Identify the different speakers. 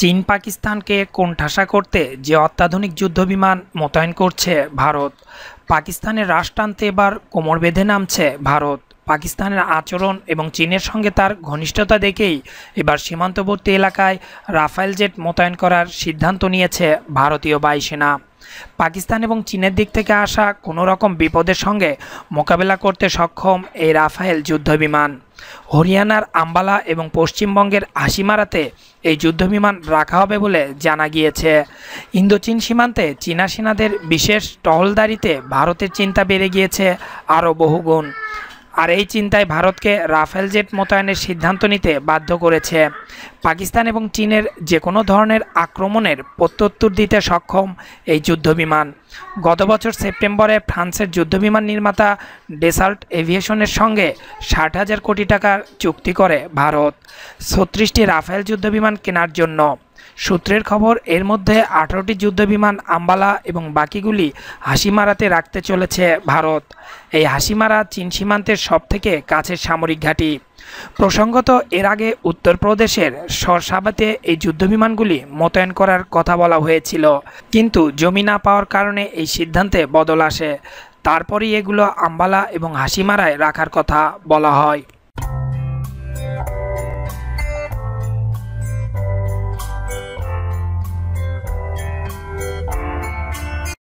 Speaker 1: চীন পাকিস্তানকে কোণঠাসা করতে যে অত্যাধুনিক যুদ্ধবিমান মোতায়েন করছে ভারত, পাকিস্তানের রাশ টানতে এবার কোমর বেঁধে নামছে ভারত। পাকিস্তানের আচরণ এবং চীনের সঙ্গে তার ঘনিষ্ঠতা দেখেই এবার সীমান্তবর্তী এলাকায় রাফায়েল জেট মোতায়েন করার সিদ্ধান্ত নিয়েছে ভারতীয় বায়ুসেনা। পাকিস্তান এবং চীনের দিক থেকে আসা কোনো রকম বিপদের সঙ্গে মোকাবেলা করতে সক্ষম এই রাফায়েল যুদ্ধবিমান। হরিয়ানার আম্বালা এবং পশ্চিমবঙ্গের হাসিমারাতে এই যুদ্ধবিমান রাখা হবে বলে জানা গিয়েছে। ইন্দোচীন সীমান্তে চীনা সেনাদের বিশেষ টহলদারিতে ভারতের চিন্তা বেড়ে গিয়েছে আরও বহুগুণ। আর এই চিন্তায় ভারতকে রাফেল জেট মোতায়েনের সিদ্ধান্ত নিতে বাধ্য করেছে। পাকিস্তান এবং চীনের যে কোনো ধরনের আক্রমণের প্রত্যুত্তর দিতে সক্ষম এই যুদ্ধবিমান। গত বছর সেপ্টেম্বরে ফ্রান্সের যুদ্ধবিমান নির্মাতা ডেসাল্ট এভিয়েশনের সঙ্গে ষাট হাজার কোটি টাকার চুক্তি করে ভারত। ছত্রিশটি রাফেল যুদ্ধবিমান কেনার জন্য সূত্রের খবর, এর মধ্যে আঠারোটি যুদ্ধবিমান, আম্বালা এবং বাকিগুলি হাসিমারাতে রাখতে চলেছে ভারত। এই হাসিমারা চীন সীমান্তের সবথেকে কাছের সামরিক ঘাঁটি। প্রসঙ্গত, এর আগে উত্তরপ্রদেশের সরসাবাতে এই যুদ্ধবিমানগুলি মোতায়েন করার কথা বলা হয়েছিল। কিন্তু জমি না পাওয়ার কারণে এই সিদ্ধান্তে বদল আসে। তারপরই এগুলো আম্বালা এবং হাসিমারায় রাখার কথা বলা হয়।